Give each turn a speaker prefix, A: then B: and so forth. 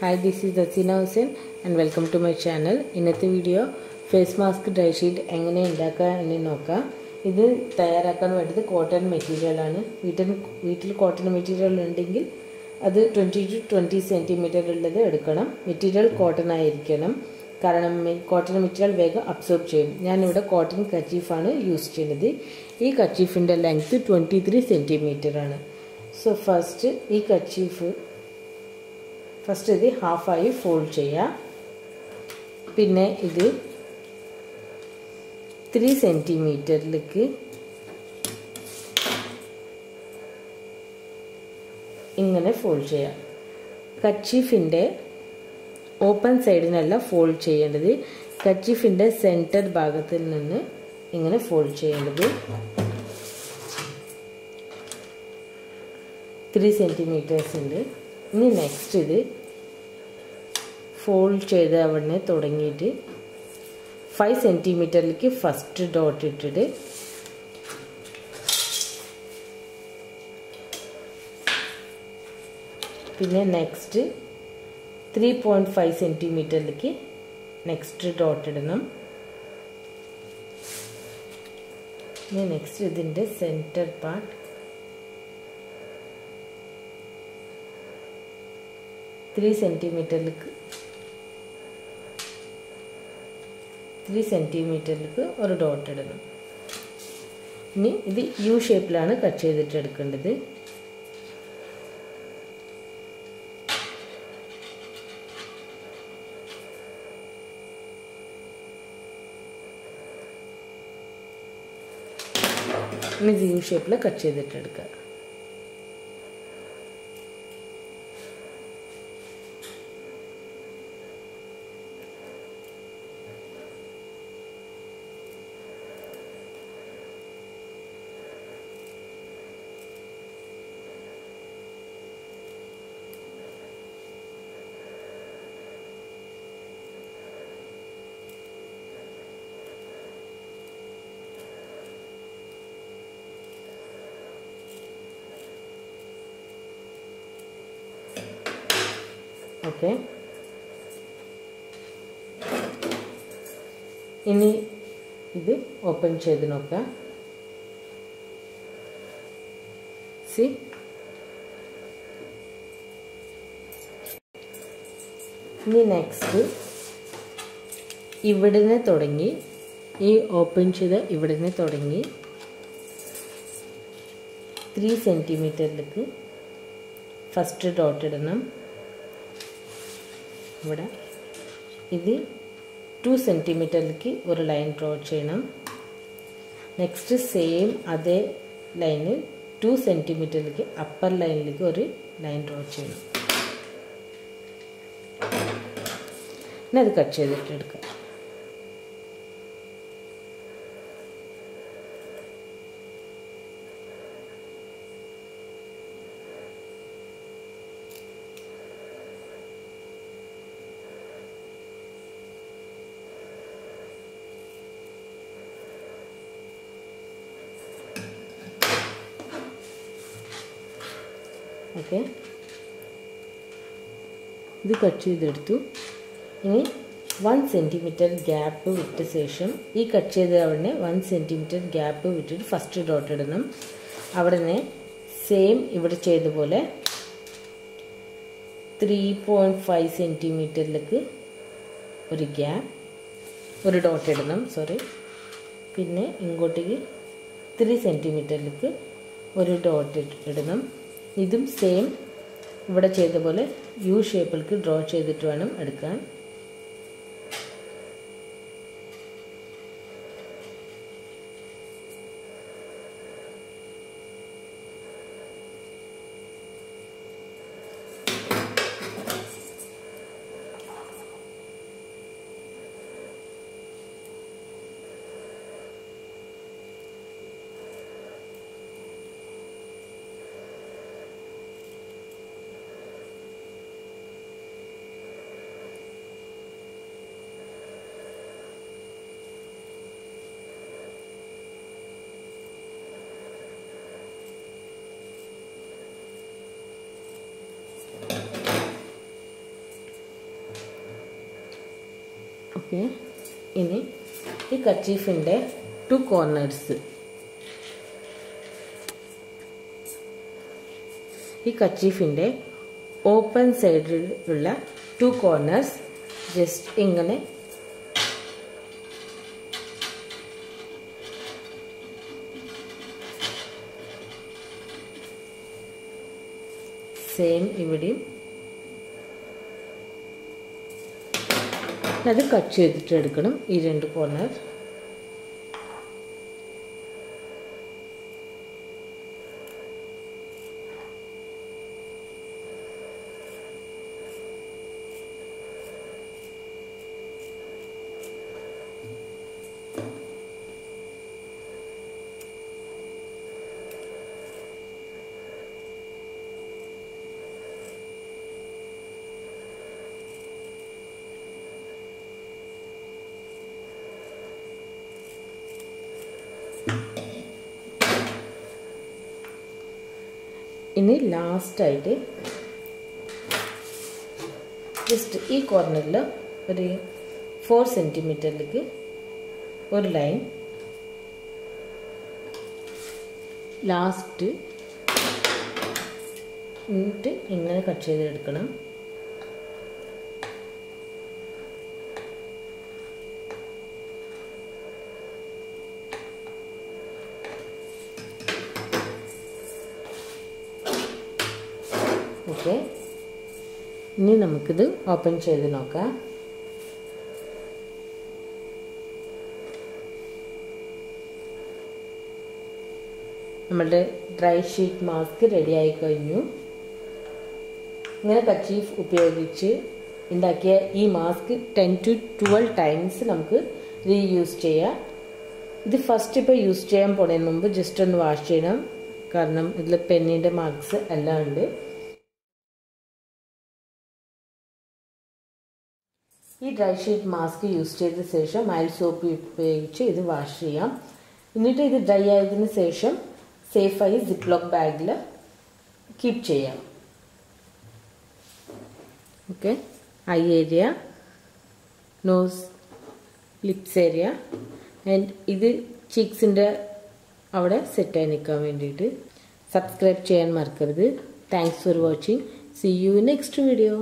A: Hi this is Daseena Hussain and welcome to my channel ഇന്നത്തെ video face mask dry sheet എങ്ങനെ ഉണ്ടാക്കുക എന്ന് നോക്കാം. ഇത് തയ്യാറാക്കാൻ വേണ്ടത് കോട്ടൺ മെറ്റീരിയലാണ് വീട്ടിൽ വീട്ടിൽ കോട്ടൺ മെറ്റീരിയൽ ഉണ്ടെങ്കിൽ അത് ട്വന്റി ടു ട്വന്റി സെന്റിമീറ്റർ ഉള്ളത് എടുക്കണം. മെറ്റീരിയൽ കോട്ടൺ ആയിരിക്കണം. കാരണം കോട്ടൺ മെറ്റീരിയൽ വേഗം അബ്സോർബ് ചെയ്യും. ഞാനിവിടെ കോട്ടൺ കച്ചീഫാണ് യൂസ് ചെയ്യുന്നത്. ഈ കച്ചീഫിന്റെ ലെങ്ത്ത് ട്വന്റി ത്രീ സെന്റിമീറ്റർ ആണ്. സോ ഫസ്റ്റ് ഈ കച്ചീഫ് ഫസ്റ്റ് ഇത് ഹാഫായി ഫോൾഡ് ചെയ്യുക പിന്നെ ഇത് ത്രീ സെന്റിമീറ്ററിലേക്ക് ഇങ്ങനെ ഫോൾഡ് ചെയ്യാം. കച്ചീഫിന്റെ ഓപ്പൺ സൈഡിനല്ല ഫോൾഡ് ചെയ്യേണ്ടത്. കച്ചീഫിന്റെ സെന്റർ ഭാഗത്തിൽ നിന്ന് ഇങ്ങനെ ഫോൾഡ് ചെയ്യേണ്ടത്. ത്രീ സെന്റിമീറ്റേഴ്സ് ഉണ്ട് ഇനി നെക്സ്റ്റ് ഇത് ഫോൾഡ് ചെയ്ത് അവിടെ തുടങ്ങിയിട്ട് ഫൈവ് സെന്റിമീറ്ററിലേക്ക് ഫസ്റ്റ് ഡോട്ട് ഇട്ടിട്ട് പിന്നെ നെക്സ്റ്റ് ത്രീ പോയിന്റ് ഫൈവ് സെന്റിമീറ്ററിലേക്ക് നെക്സ്റ്റ് ഡോട്ട് ഇടണം. ഇനി നെക്സ്റ്റ് ഇതിന്റെ സെന്റർ പാർട്ട് ത്രീ സെന്റിമീറ്ററിലേക്ക് ത്രീ സെന്റിമീറ്ററിലേക്ക് ഒരു ഡോട്ട് ഇടണം. ഇനി ഇത് യു ഷേപ്പിലാണ് കട്ട് ചെയ്തിട്ട് എടുക്കേണ്ടത് ഇനി ഇത് യു ഷേപ്പിൽ കട്ട് ചെയ്തിട്ട് എടുക്കുക ഓക്കെ. ഇനി ഇത് ഓപ്പൺ ചെയ്ത് നോക്കാം. സി. ഇനി നെക്സ്റ്റ് ഇവിടുന്ന് തുടങ്ങി. ഈ ഓപ്പൺ ചെയ്ത ഇവിടുന്ന് തുടങ്ങി. ത്രീ സെന്റിമീറ്ററിലേക്ക് ഫസ്റ്റ് ഡോട്ട് ഇടണം. ഇവിടെ ഇത് ടു സെന്റിമീറ്ററിലേക്ക് ഒരു ലൈൻ ഡ്രോ ചെയ്യണം നെക്സ്റ്റ് സെയിം അതേ ലൈനിൽ ടു സെന്റിമീറ്ററിലേക്ക് അപ്പർ ലൈനിലേക്ക് ഒരു ലൈൻ ഡ്രോ ചെയ്യണം പിന്നെ അത് കട്ട് ചെയ്തിട്ട് ഓക്കെ. ഇത് കട്ട് ചെയ്തെടുത്തു. ഇനി വൺ സെന്റിമീറ്റർ ഗ്യാപ്പ് വിട്ട ശേഷം ഈ കട്ട് ചെയ്ത അവിടെ വൺ സെന്റിമീറ്റർ ഗ്യാപ്പ് വിട്ടിട്ട് ഫസ്റ്റ് ഡോട്ട് ഇടണം. അവിടെ സെയിം ഇവിടെ ചെയ്ത പോലെ ത്രീ പോയിന്റ് ഫൈവ് സെന്റിമീറ്ററിലേക്ക് ഒരു ഗ്യാപ്പ് ഒരു ഡോട്ട് ഇടണം സോറി പിന്നെ ഇങ്ങോട്ടേക്ക് ത്രീ സെന്റിമീറ്ററിലേക്ക് ഒരു ഡോട്ട് ഇടണം. ഇതും സെയിം ഇവിടെ ചെയ്ത പോലെ യു ഷേപ്പിലേക്ക് ഡ്രോ ചെയ്തിട്ട് വേണം എടുക്കാൻ. ഓക്കെ ഇനി ഈ കച്ചീഫിന്റെ ടു കോർണേഴ്സ് ഈ കച്ചീഫിന്റെ ഓപ്പൺ സൈഡിലുള്ള ടു കോർണേഴ്സ് ജസ്റ്റ് ഇങ്ങനെ സെയിം ഇവിടെയും അത് കട്ട് ചെയ്തിട്ട് എടുക്കണം ഈ രണ്ട് കോർണർ ഇനി ലാസ്റ്റായിട്ട് ജസ്റ്റ് ഈ കോർണറിൽ ഒരു ഫോർ സെന്റിമീറ്ററിലേക്ക് ഒരു ലൈൻ ലാസ്റ്റ് എന്നിട്ട് ഇങ്ങനെ കട്ട് ചെയ്തെടുക്കണം. ഓക്കെ. ഇനി നമുക്കിത് ഓപ്പൺ ചെയ്ത് നോക്കാം. നമ്മളുടെ ഡ്രൈ ഷീറ്റ് മാസ്ക് റെഡി ആയി കഴിഞ്ഞു. ഇങ്ങനെ കച്ചീഫ് ഉപയോഗിച്ച് ഉണ്ടാക്കിയ ഈ mask ten to twelve times നമുക്ക് റീയൂസ് ചെയ്യാം. ഇത് ഫസ്റ്റ് ഇപ്പോൾ യൂസ് ചെയ്യാൻ പോണതിന് മുമ്പ് ജസ്റ്റ് ഒന്ന് വാഷ് ചെയ്യണം. കാരണം ഇതിൽ പെന്നിന്റെ മാർക്സ് എല്ലാം ഉണ്ട്. ഈ ഡ്രൈ ഷീറ്റ് മാസ്ക് യൂസ് ചെയ്ത ശേഷം മൈൽ സോപ്പ് ഉപയോഗിച്ച് ഇത് വാഷ് ചെയ്യാം. എന്നിട്ട് ഇത് ഡ്രൈ ആയതിനു ശേഷം സേഫായി സിപ് ലോക്ക് ബാഗിൽ കീപ്പ് ചെയ്യാം. Okay eye area nose lips area and ഇത് ചീക്സിന്റെ അവിടെ സെറ്റായി നിൽക്കാൻ വേണ്ടിയിട്ട് സബ്സ്ക്രൈബ് ചെയ്യാൻ മറക്കരുത്. Thanks for watching see you next video